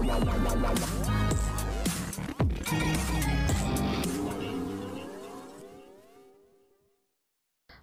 わあ!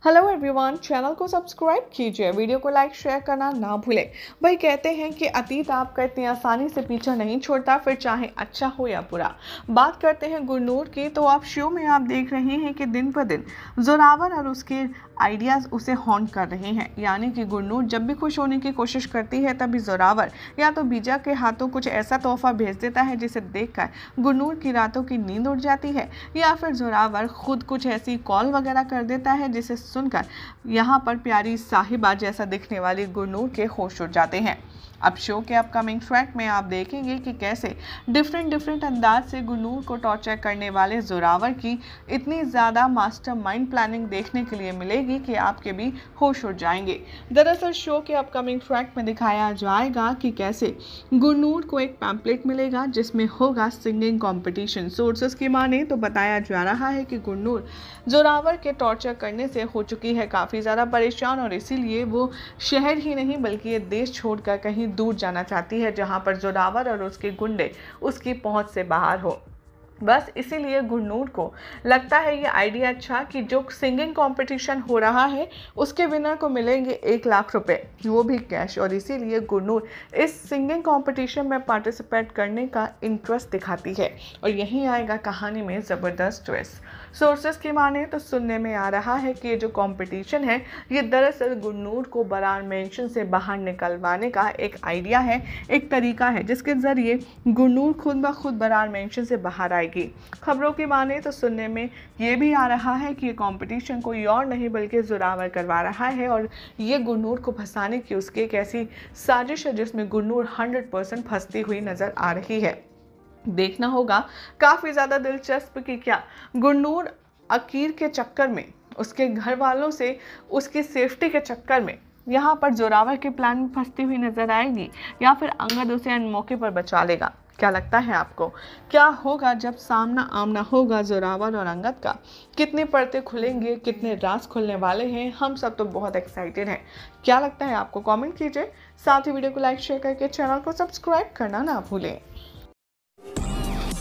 Hello everyone channel को subscribe कीजिए video को लाइक शेयर करना ना भूलें। भाई कहते हैं कि अतीत आपका इतनी आसानी से पीछा नहीं छोड़ता, फिर चाहे अच्छा हो या बुरा। बात करते हैं गुरनूर की तो आप शो में आप देख रहे हैं कि दिन पर दिन जोरावर और उसके आइडियाज़ उसे हॉन्ट कर रहे हैं। यानी कि गुरनूर जब भी खुश होने की कोशिश करती है, तभी जोरावर या तो बीजा के हाथों कुछ ऐसा तोहफा भेज देता है, जिसे देखकर गुरनूर की रातों की नींद उड़ जाती है। या फिर जोरावर खुद कुछ ऐसी कॉल वगैरह कर देता है, जिसे सुनकर यहाँ पर प्यारी साहिबा जैसा दिखने वाली गुरनूर के होश उड़ जाते हैं। अब शो के अपकमिंग ट्रैक में आप देखेंगे कि कैसे डिफरेंट डिफरेंट अंदाज से गुनूर को टॉर्चर करने वाले जोरावर की इतनी ज़्यादा मास्टर माइंड प्लानिंग देखने के लिए मिलेगी कि आपके भी होश उड़ जाएँगे। दरअसल शो के अपकमिंग ट्रैक में दिखाया जाएगा कि कैसे गुनूर को एक पैम्पलेट मिलेगा जिसमें होगा सिंगिंग कॉम्पिटिशन सोर्सेस की माने तो बताया जा रहा है कि गुन्नूर जोरावर के टॉर्चर करने से हो चुकी है काफ़ी ज़्यादा परेशान और इसीलिए वो शहर ही नहीं, बल्कि ये देश छोड़कर कहीं दूर जाना चाहती है, जहाँ पर जोरावर और उसके गुंडे उसकी पहुँच से बाहर हो। बस इसीलिए गुरनूर को लगता है ये आइडिया अच्छा कि जो सिंगिंग कंपटीशन हो रहा है, उसके विनर को मिलेंगे एक लाख रुपए, वो भी कैश। और इसीलिए गुरनूर इस सिंगिंग कंपटीशन में पार्टिसिपेट करने का इंटरेस्ट दिखाती है। और यहीं आएगा कहानी में ज़बरदस्त ट्विस्ट सोर्सेस की माने तो सुनने में आ रहा है कि ये जो कंपटीशन है, ये दरअसल गुरनूर को बरार मेंशन से बाहर निकलवाने का एक आइडिया है, एक तरीका है, जिसके ज़रिए गुरनूर खुद ब खुद बरार मेंशन से बाहर आएगी। खबरों की माने तो सुनने में ये भी आ रहा है कि ये कॉम्पिटिशन कोई और नहीं, बल्कि जोरावर करवा रहा है और ये गुरनूर को फंसाने की उसकी एक ऐसी साजिश है, जिसमें गुरनूर हंड्रेड परसेंट फंसती हुई नज़र आ रही है। देखना होगा। काफ़ी ज़्यादा दिलचस्प कि क्या गुरनूर अकीर के चक्कर में, उसके घर वालों से, उसकी सेफ्टी के चक्कर में, यहाँ पर जोरावर के प्लान में फंसती हुई नज़र आएगी या फिर अंगद उसे अन मौके पर बचा लेगा। क्या लगता है आपको? क्या होगा जब सामना आमना होगा जोरावर और अंगद का? कितने पर्दे खुलेंगे, कितने राज खुलने वाले हैं, हम सब तो बहुत एक्साइटेड हैं। क्या लगता है आपको? कमेंट कीजिए। साथ ही वीडियो को लाइक शेयर करके चैनल को सब्सक्राइब करना ना भूलें।